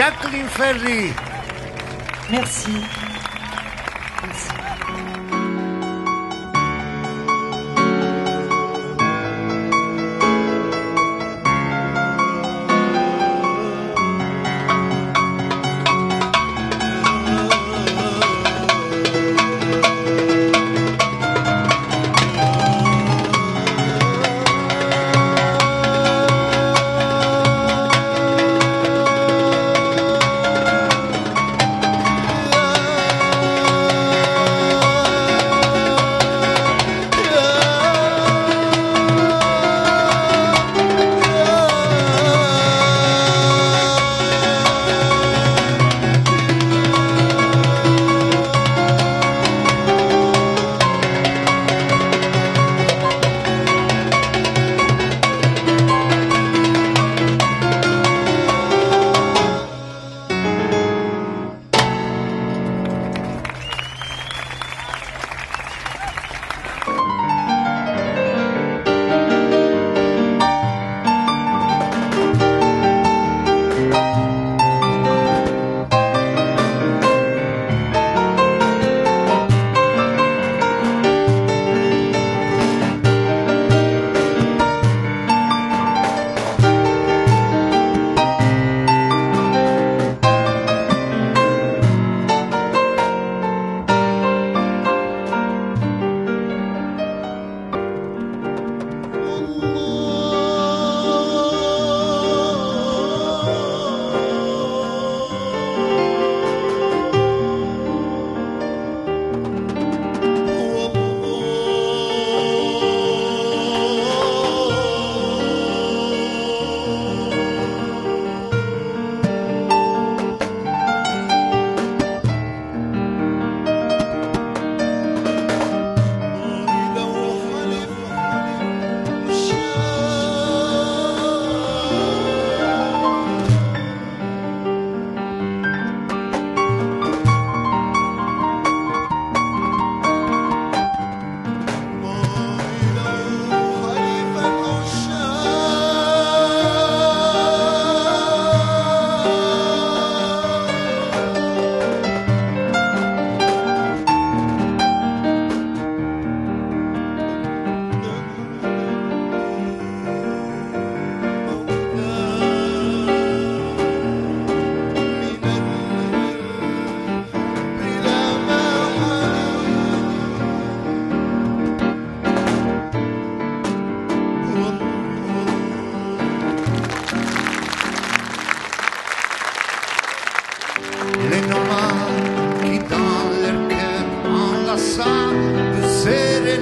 Jacqueline Ferry. Merci.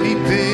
sleeping.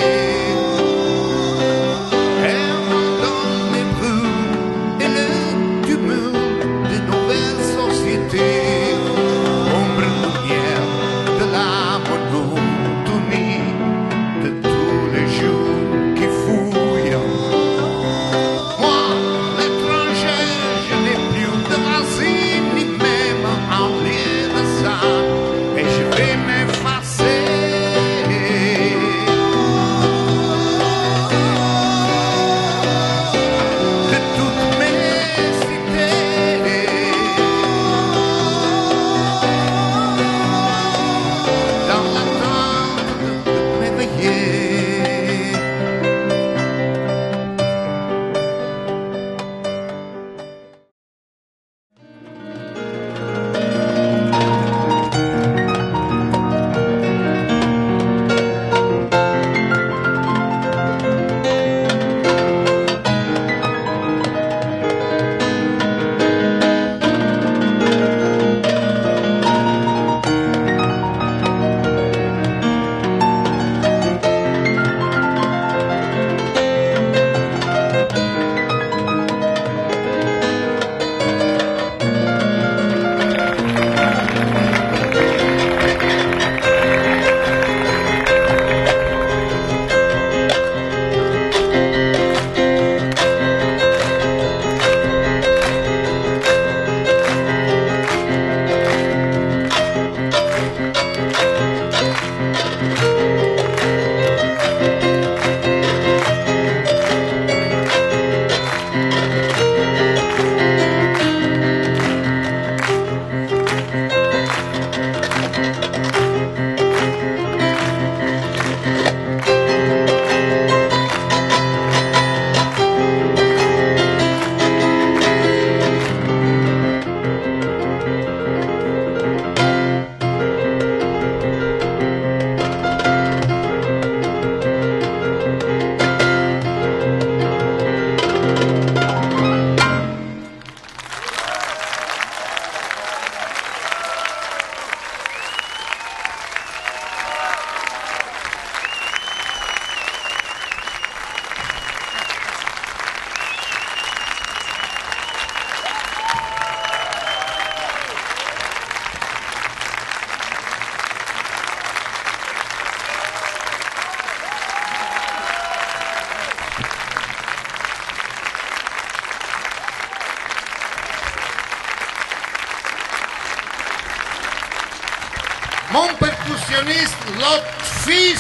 Mon percussionista l'autre fille.